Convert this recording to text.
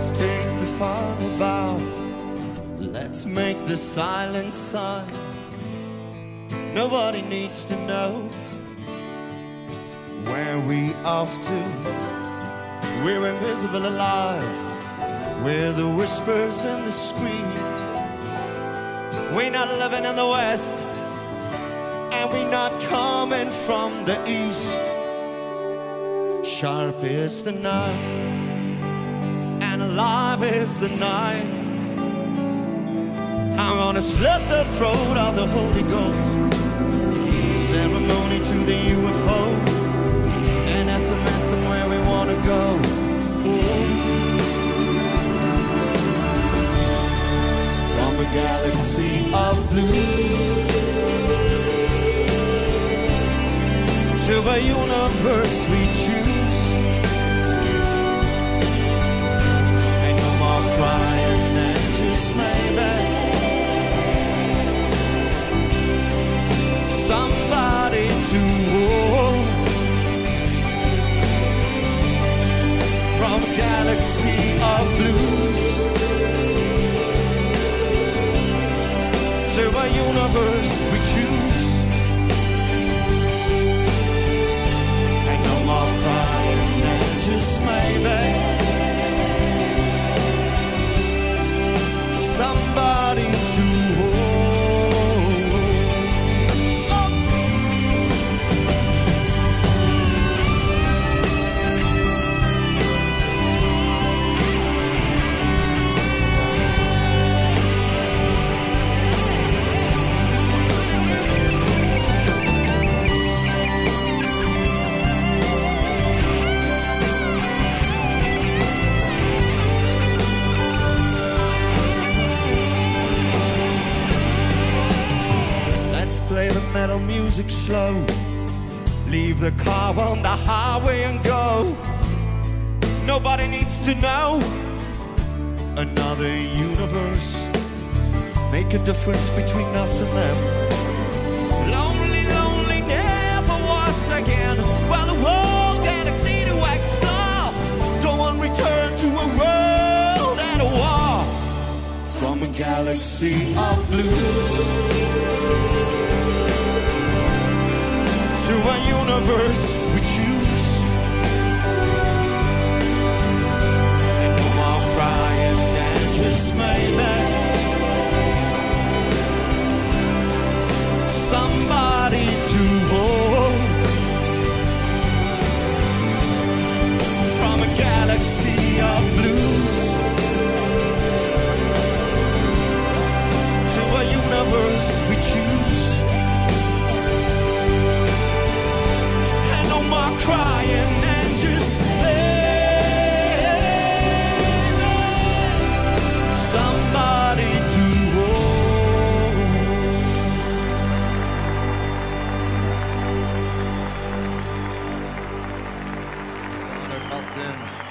Let's take the final bow. Let's make the silent sign. Nobody needs to know where we off to. We're invisible alive. We're the whispers in the scream. We're not living in the west. And we're not coming from the east. Sharp is the knife alive is the night. I'm gonna slit the throat of the Holy Ghost. Ceremony to the UFO, and SMS them where we wanna go. From a galaxy of blues to a universe we choose. Somebody to hold. From a galaxy of blues to a universe we choose. Ain't no more crying and just maybe metal music slow. Leave the car on the highway and go. Nobody needs to know. Another universe. Make a difference between us and them. Lonely, lonely, never was again. Well, the whole galaxy to explore. Don't want return to a world at a war. From a galaxy of blues. Universe we choose. And no more crying and just maybe somebody to Charleston's